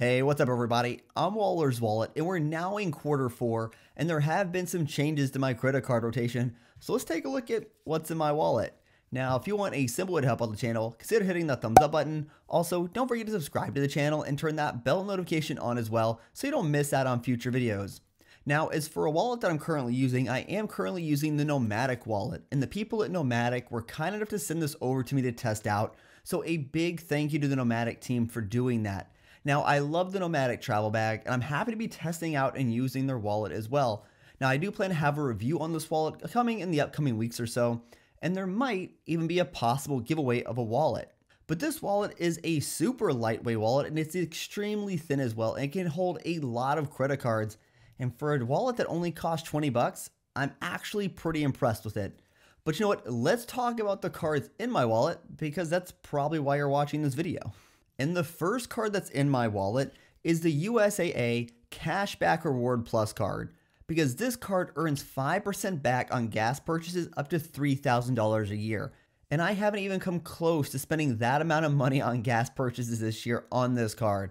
Hey, what's up everybody? I'm Waller's Wallet and we're now in quarter four and there have been some changes to my credit card rotation. So let's take a look at what's in my wallet. Now, if you want a simple way to help out the channel, consider hitting the thumbs up button. Also, don't forget to subscribe to the channel and turn that bell notification on as well so you don't miss out on future videos. Now, as for a wallet that I'm currently using, I am currently using the Nomatic wallet, and the people at Nomatic were kind enough to send this over to me to test out, so a big thank you to the Nomatic team for doing that. Now, I love the Nomatic travel bag, and I'm happy to be testing out and using their wallet as well. Now, I do plan to have a review on this wallet coming in the upcoming weeks or so, and there might even be a possible giveaway of a wallet. But this wallet is a super lightweight wallet, and it's extremely thin as well, and can hold a lot of credit cards. And for a wallet that only costs 20 bucks, I'm actually pretty impressed with it. But you know what? Let's talk about the cards in my wallet because that's probably why you're watching this video. And the first card that's in my wallet is the USAA Cashback Reward Plus card because this card earns 5% back on gas purchases up to $3,000 a year. And I haven't even come close to spending that amount of money on gas purchases this year on this card.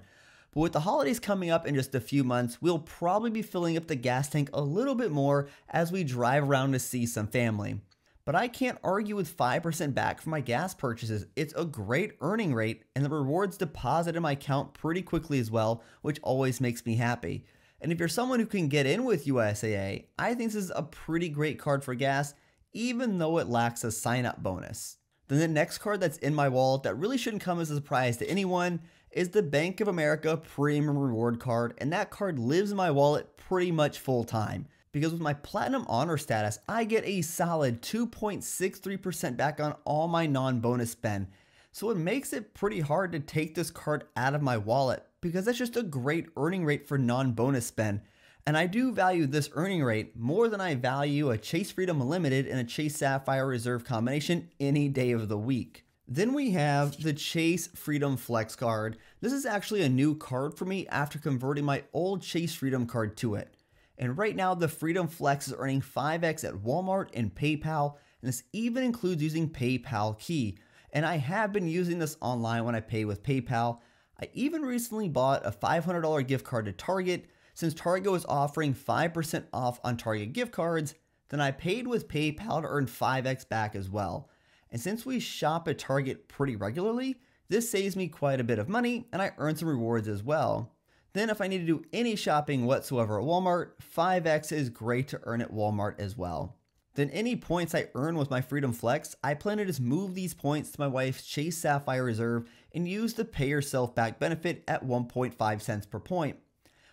But with the holidays coming up in just a few months, we'll probably be filling up the gas tank a little bit more as we drive around to see some family but I can't argue with 5% back for my gas purchases. It's a great earning rate, and the rewards deposit in my account pretty quickly as well, which always makes me happy. And if you're someone who can get in with USAA, I think this is a pretty great card for gas, even though it lacks a sign up bonus. Then the next card that's in my wallet that really shouldn't come as a surprise to anyone is the Bank of America Premium Reward card, and that card lives in my wallet pretty much full time because with my Platinum Honor status, I get a solid 2.63% back on all my non-bonus spend. So it makes it pretty hard to take this card out of my wallet because that's just a great earning rate for non-bonus spend. And I do value this earning rate more than I value a Chase Freedom Limited and a Chase Sapphire Reserve combination any day of the week. Then we have the Chase Freedom Flex card. This is actually a new card for me after converting my old Chase Freedom card to it. And right now, the Freedom Flex is earning 5x at Walmart and PayPal, and this even includes using PayPal Key. And I have been using this online when I pay with PayPal. I even recently bought a $500 gift card to Target. Since Target was offering 5% off on Target gift cards, then I paid with PayPal to earn 5x back as well. And since we shop at Target pretty regularly, this saves me quite a bit of money and I earn some rewards as well. Then if I need to do any shopping whatsoever at Walmart, 5x is great to earn at Walmart as well. Then any points I earn with my Freedom Flex, I plan to just move these points to my wife's Chase Sapphire Reserve and use the pay yourself back benefit at 1.5 cents per point.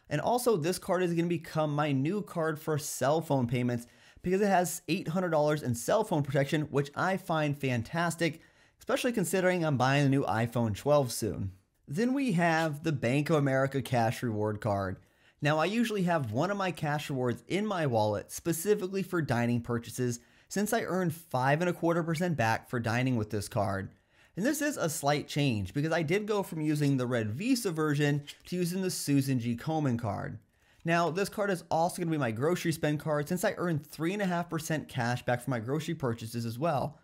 And also this card is going to become my new card for cell phone payments because it has $800 in cell phone protection, which I find fantastic, especially considering I'm buying a new iPhone 12 soon. Then we have the Bank of America Cash Reward Card. Now, I usually have one of my cash rewards in my wallet specifically for dining purchases since I earn five and a quarter percent back for dining with this card. And this is a slight change because I did go from using the red Visa version to using the Susan G. Komen card. Now, this card is also going to be my grocery spend card since I earn 3.5% cash back for my grocery purchases as well.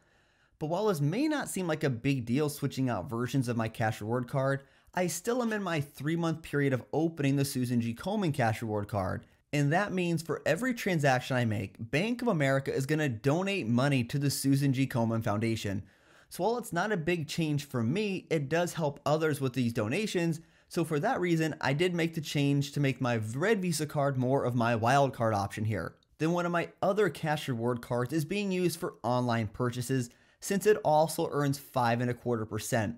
But while this may not seem like a big deal switching out versions of my cash reward card, I still am in my three month period of opening the Susan G. Komen cash reward card. And that means for every transaction I make, Bank of America is going to donate money to the Susan G. Komen Foundation. So while it's not a big change for me, it does help others with these donations. So for that reason, I did make the change to make my Red Visa card more of my wild card option here. Then one of my other cash reward cards is being used for online purchases since it also earns five and a quarter percent.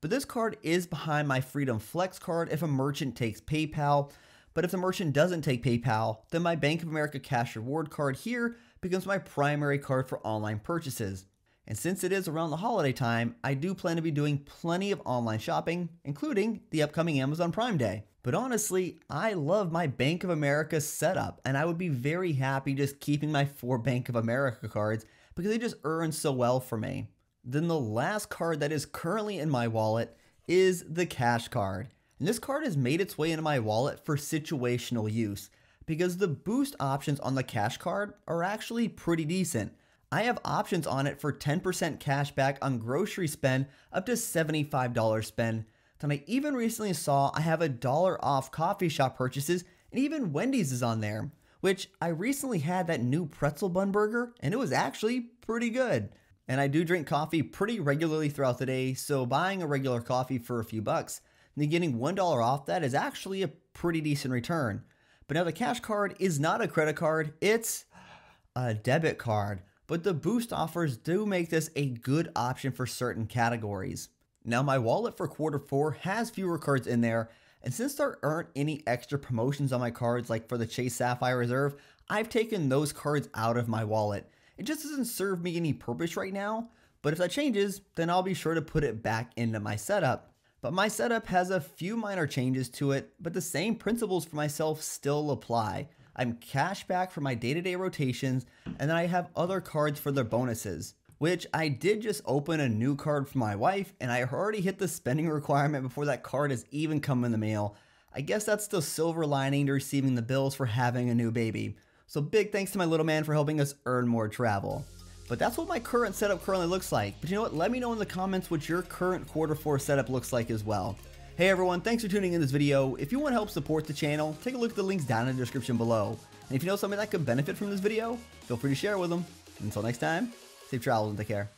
But this card is behind my Freedom Flex card if a merchant takes PayPal. But if the merchant doesn't take PayPal, then my Bank of America Cash Reward card here becomes my primary card for online purchases. And since it is around the holiday time, I do plan to be doing plenty of online shopping, including the upcoming Amazon Prime Day. But honestly, I love my Bank of America setup, and I would be very happy just keeping my four Bank of America cards because they just earn so well for me. Then the last card that is currently in my wallet is the cash card. And this card has made its way into my wallet for situational use because the boost options on the cash card are actually pretty decent. I have options on it for 10% cash back on grocery spend up to $75 spend. Then I even recently saw I have a dollar off coffee shop purchases and even Wendy's is on there, which I recently had that new pretzel bun burger and it was actually pretty good. And I do drink coffee pretty regularly throughout the day, so buying a regular coffee for a few bucks and getting $1 off that is actually a pretty decent return. But now the cash card is not a credit card, it's a debit card. But the boost offers do make this a good option for certain categories. Now my wallet for quarter four has fewer cards in there, and since there aren't any extra promotions on my cards like for the Chase Sapphire Reserve, I've taken those cards out of my wallet. It just doesn't serve me any purpose right now, but if that changes, then I'll be sure to put it back into my setup. But my setup has a few minor changes to it, but the same principles for myself still apply. I'm cash back for my day-to-day rotations, and then I have other cards for their bonuses. Which I did just open a new card for my wife, and I already hit the spending requirement before that card has even come in the mail. I guess that's the silver lining to receiving the bills for having a new baby. So big thanks to my little man for helping us earn more travel. But that's what my current setup currently looks like. But you know what? Let me know in the comments what your current quarter four setup looks like as well. Hey everyone, thanks for tuning in this video. If you want to help support the channel, take a look at the links down in the description below. And if you know somebody that could benefit from this video, feel free to share with them. Until next time, safe travels and take care.